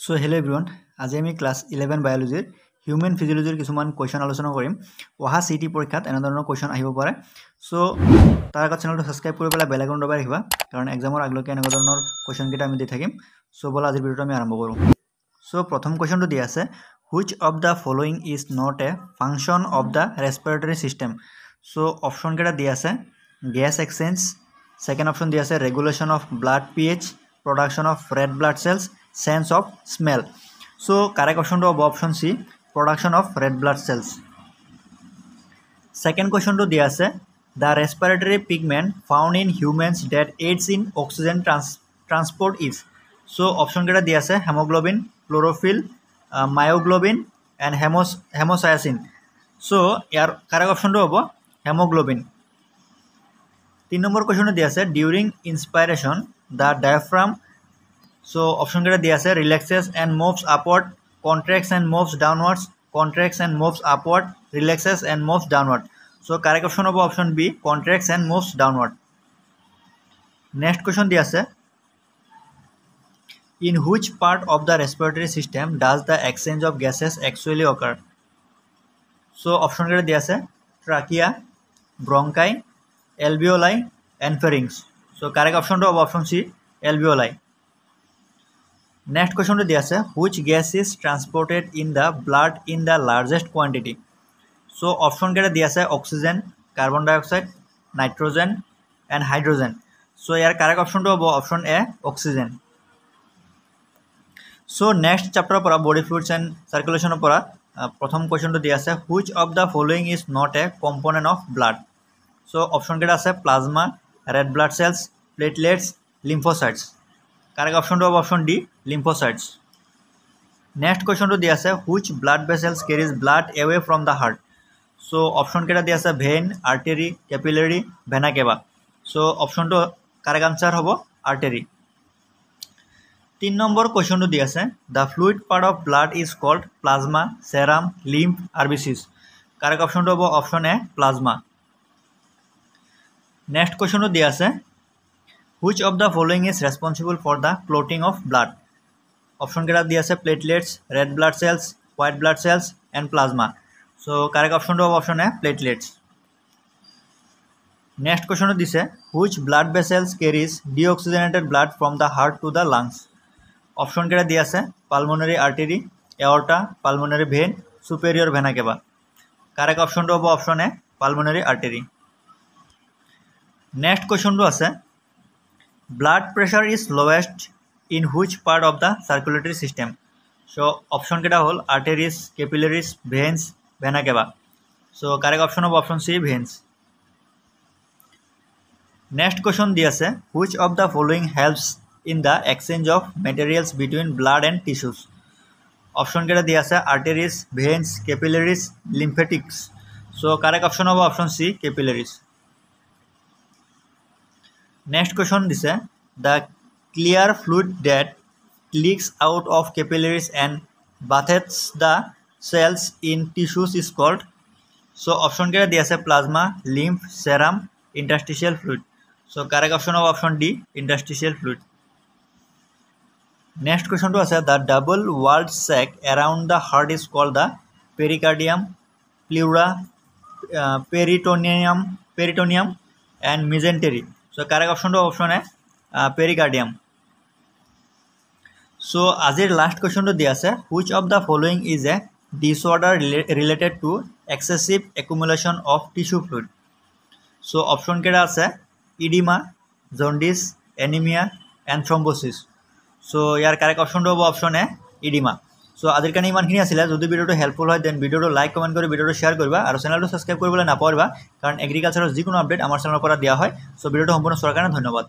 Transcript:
চ' hello everyone আজি আমি class eleven বায়'লজিৰ human ফিজিঅ'লজিৰ কিছুমান কুৱেশ্যন আলোচনা কৰিম। অহা চি টি পৰীক্ষাত এনেধৰণৰ কুৱেশ্যন আহিব পাৰে। চ' তাৰ আগত চেনেলটো ছাবস্ক্ৰাইব কৰি পেলাই বেলেগ দবাই ৰাখিবা কাৰণ এক্সামৰ আগলৈকে এনেকুৱা ধৰণৰ কুৱেশ্যনকেইটা আমি দি থাকিম। চ' ব'লা আজিৰ ভিডিঅ'টো আমি আৰম্ভ কৰোঁ। চ' প্ৰথম কুৱেশ্যনটো দিয়া আছে which of the following is not a function of the respiratory system so' অপশ্যনকেইটা দিয়া আছে গেছ এক্সচেঞ্জ ছেকেণ্ড অপশ্যন দিয়া আছে regulation of blood P H production of red blood cells change of smell so' correct অপশ্যনটো হ'ব option C production of red blood cells second কুৱেশ্যনটো দিয়া আছে the respiratory pigment found in humans that aids in oxygen transport is so' অপশ্যনকেইটা দিয়া আছে haemoglobin chlorophyll myoglobin and হেমচ haemocyanin so ইয়াৰ correct অপশ্যনটো হ'ব হেমগ্ল'বিন তিনি নম্বৰ কুৱেশ্যনটো দিয়া আছে during inspiration the diaphragm so' অপশ্যনকেইটা দিয়া আছে relaxes and moves upward contracts and moves downwards contracts and moves upward relaxes and moves downward so' correct option হ'ব option B contracts and moves downward next question দিয়া আছে in which part of the respiratory system does the exchange of gases actually occur so' অপশ্যনকেইটা দিয়া আছে bronchi এলবিঅলাই এনফেৰিংছ so correct অপশ্যনটো হ'ব option C এলবিঅলাই নেক্সট কুৱেশ্যনটো দিয়া আছে which gas is transported in the blood in the largest quantity so' অপশ্যনকেইটা দিয়া আছে oxygen carbon dioxide nitrogen and hydrogen so' year correct অপশ্যনটো হ'ব option A oxygen so' next চেপ্টাৰৰ পৰা বডি ফ্লুইডছ এণ্ড চাৰ্কুলেশ্যনৰ পৰা প্ৰথম কুৱেশ্যনটো দিয়া আছে which of the following is not a component of blood so' অপশ্যনকেইটা আছে plasma red blood cells platelets lymphocytes correct অপশ্যনটো হ'ব অপশ্যন ডি লিম্ফচাইটছ নেক্সট কুৱেশ্যনটো দিয়া আছে which blood vessels carries blood away from the heart so' অপশ্যনকেইটা দিয়া আছে vein artery capillary vena cava so' অপশ্যনটো correct answer হ'ব? আৰ্টেৰী তিনি নম্বৰ কুৱেশ্যনটো দি আছে the fluid part of blood is called plasma serum lymph আৰ্বিচিছ correct অপশ্যনটো হ'ব? অপশ্যন এ প্লাজমা নেক্সট কুৱেশ্যনটো দিয়া আছে which of the following is responsible for the clotting of blood option কেটা দিয়ে আছে platelets red blood cells white blood cells and plasma so correct অপশনটা হবে অপশন এ প্লেটলেটস নেক্সট কোশ্চনে দিছে which blood vessels carries deoxygenated blood from the heart to the lungs option কেটা দিয়ে আছে pulmonary artery aorta pulmonary vein superior vena cava correct অপশনটা হব option A pulmonary artery next কোশ্চনটো আছে blood pressure is lowest in which part of the circulatory system so' অপশ্যনকেইটা হ'ল arteries capillaries veins vena cava so' correct option হ'ব option C veins next question দি আছে which of the following helps in the exchange of materials between blood and tissues অপশ্যনকেইটা দি আছে arteries veins capillaries lymphatics so' correct option হ'ব option C কেপিলেৰিজ next question দিছে the clear fluid that leaks out of capillaries and bathes the cells in tissues is called so' অপশ্যনকেইটা দি আছে plasma lymph serum interstitial fluid so' correct option হ'ব option D interstitial fluid next কুৱেশ্যনটো আছে the double walled sac around the heart is called the pericardium pleura peritoneum peritoneum and mesentery so' correct অপশ্যনটো option A pericardium so আজিৰ last কুৱেশ্যনটো দিয়া আছে which of the following is a disorder related to excessive accumulation of tissue fluid so' অপশ্যনকেইটা আছে oedema jaundice anaemia thrombosis so' ইয়াৰ correct অপশ্যনটো হ'ব option এ oedema চ' আজিৰ কাৰণে ইমানখিনি আছিলে। যদি ভিডিঅ'টো হেল্পফুল হয় দেন ভিডিঅ'টো লাইক কমেণ্ট কৰি ভিডিঅ'টো শ্বেয়াৰ কৰিবা আৰু চেনেলটো ছাবস্ক্ৰাইব কৰিবলৈ নাপাহৰিবা কাৰণ এগ্ৰিকালচাৰৰ যিকোনো আপডেট আমাৰ চেনেলৰ পৰা দিয়া হয়। চ' ভিডিঅ'টো সম্পূৰ্ণ চোৱাৰ কাৰণে ধন্যবাদ।